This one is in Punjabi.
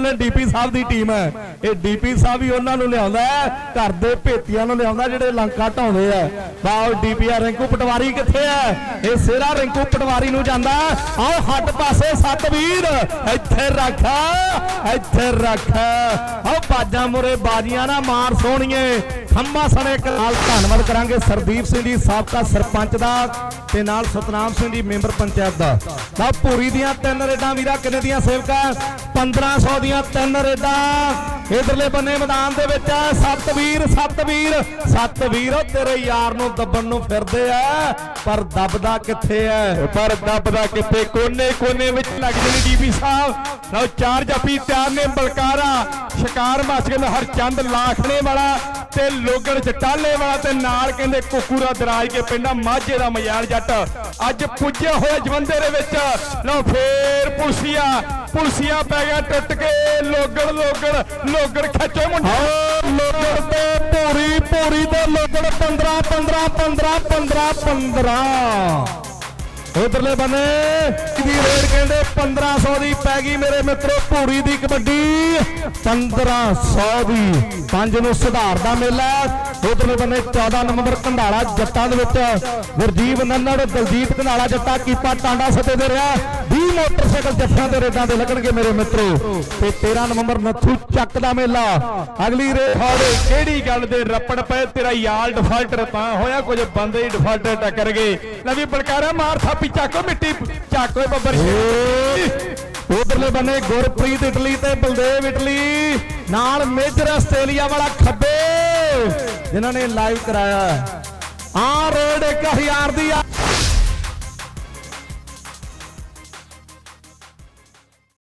ਬੱਲੇ ਡੀਪੀ ਸਾਹਿਬ ਦੀ ਟੀਮ ਹੈ। ਇਹ ਡੀਪੀ ਸਾਹਿਬ ਹੀ ਉਹਨਾਂ ਨੂੰ ਲਿਆਉਂਦਾ ਹੈ। ਘਰ ਦੇ ਭੇਤੀਆਂ ਨੂੰ ਲਿਆਉਂਦਾ ਜਿਹੜੇ ਲੰਕਾ ਢਾਉਂਦੇ ਆ। ਵਾਓ ਡੀਪੀ ਆ ਰਿੰਕੂ ਪਟਵਾਰੀ ਕਿੱਥੇ ਹੈ? ਇਹ ਸੇਰਾ ਰਿੰਕੂ ਪਟਵਾਰੀ ਨੂੰ ਜਾਂਦਾ ਆਓ ਹੱਟ ਪਾਸੇ ਸਤਵੀਰ। ਇੱਥੇ ਰੱਖ ਇੱਥੇ ਰੱਖ। ਆਓ, ਬਾਜਾਂ ਮੁਰੇ ਬਾਜੀਆਂ ਨਾ ਮਾਰ ਸੋਹਣੀਏ। ਖੰਮਾ ਸਣੇ ਨਾਲ ਧੰਨਵਾਦ ਕਰਾਂਗੇ ਸਰਦੀਪ ਸਿੰਘ ਜੀ, ਸਾਬਕਾ ਸਰਪੰਚ ਦਾ ਤੇ ਨਾਲ ਸਤਨਾਮ ਸਿੰਘ ਜੀ, ਮੈਂਬਰ ਪੰਚਾਇਤ ਦਾ। ਲਓ, ਪੂਰੀ ਦੀਆਂ ਤਿੰਨ ਰੇਡਾਂ ਵੀਰਾ, ਕਿੰਨੇ ਦੀਆਂ ਸੇਵਕਾ 1500 ਦੀਆਂ ਤਿੰਨ ਰੇਡਾਂ। ਇਧਰਲੇ ਬੰਨੇ ਮੈਦਾਨ ਦੇ ਵਿੱਚ ਸਤਵੀਰ ਸਤਵੀਰ ਸਤਵੀਰ, ਉਹ ਤੇਰੇ ਯਾਰ ਨੂੰ ਦੱਬਣ ਨੂੰ ਫਿਰਦੇ ਆ, ਪਰ ਦੱਬਦਾ ਕਿੱਥੇ ਐ ਪਰ ਦੱਬਦਾ ਕਿੱਥੇ? ਕੋਨੇ ਕੋਨੇ ਵਿੱਚ ਲੱਗ ਜਣੀ ਡੀਪੀ ਸਾਹਿਬ। ਲਓ, ਚਾਰ ਜੱਫੀ ਤਿਆਰ ਨੇ ਬਲਕਾਰਾ। ਸ਼ਿਕਾਰ ਮਸਕਨ ਹਰਚੰਦ ਲਾਖਣੇ ਵਾਲਾ ਤੇ ਲੋਗੜ ਚਟਾਲੇ ਵਾਲਾ ਤੇ ਨਾਲ ਕਹਿੰਦੇ ਕੁਕੂਰਾ ਦਰਾਜ ਕੇ ਪਿੰਡਾ ਮਾਝੇ ਦਾ ਮਯਾਰ ਜੱਟ। ਅੱਜ ਪੁੱਜਿਆ ਹੋਇਆ ਜਵੰਦੇ ਦੇ ਵਿੱਚ। ਲਓ ਫੇਰ ਪੁਲਸੀਆ ਪੁਲਸੀਆ ਪੈ ਗਿਆ ਟੁੱਟ ਕੇ। ਲੋਗੜ ਲੋਗੜ ਲੋਗੜ ਖੱਚੋ ਮੁੰਡਾ ਲੋਗੜ ਤੇ ਪੂਰੀ ਪੂਰੀ ਤੇ ਲੋਗੜ 15 15 15 15 15 ਉਧਰਲੇ ਬੰਨੇ ਦੀ ਰੇਡ ਕਹਿੰਦੇ? 1500 ਦੀ ਪੈ ਗਈ ਮੇਰੇ ਮਿੱਤਰੋ ਪੂਰੀ ਦੀ ਕਬੱਡੀ। 1500 ਦੀ। ਪੰਜ ਨੂੰ ਸੁਧਾਰ ਦਾ ਮੇਲਾ। ਉਧਰਲੇ ਬੰਨੇ 14 ਨੰਬਰ ਕੰਧਾਲਾ ਜੱਟਾਂ ਦੇ ਵਿੱਚ। ਗੁਰਜੀਵ ਨੰਨੜ, ਦਲਜੀਤ ਕੰਧਾਲਾ ਜੱਟਾ, ਕੀਪਾ ਟਾਂਡਾ ਸਤੇ ਦੇ ਰਿਹਾ। 20 ਮੋਟਰਸਾਈਕਲ ਜੱਫਿਆਂ ਦੇ ਰੇਡਾਂ ਦੇ ਲੱਗਣਗੇ ਮੇਰੇ ਮਿੱਤਰੋ। ਤੇ 13 ਨੰਬਰ ਨੱਥੂ ਚੱਕ ਦਾ ਮੇਲਾ। ਅਗਲੀ ਰੇਡ ਹਾੜੇ ਕਿਹੜੀ ਗੱਲ ਦੇ ਰੱਪੜ ਪਏ? ਤੇਰਾ ਯਾਲ ਡਿਫਾਲਟਰ ਤਾਂ ਹੋਇਆ ਕੁਝ ਬੰਦੇ ਹੀ ਡਿਫਾਲਟਰ ਟੱਕਰ ਗਏ। ਲੈ ਵੀ ਬਲਕਾਰਾ ਮਾਰ ਥਾਪੀ ਚਾਕੋ ਮਿੱਟੀ ਚਾਕੋ ਬੱਬਰ ਉਧਰਲੇ ਬੰਨੇ ਗੁਰਪ੍ਰੀਤ ਇਟਲੀ ਤੇ ਬਲਦੇਵ ਇਟਲੀ ਨਾਲ ਮੇਜਰ ਆਸਟ੍ਰੇਲੀਆ ਵਾਲਾ ਖੱਬੇ ਜਿਨ੍ਹਾਂ ਨੇ ਲਾਈਵ ਕਰਾਇਆ। ਆ ਰੇਡ 1000 ਦੀ ਆ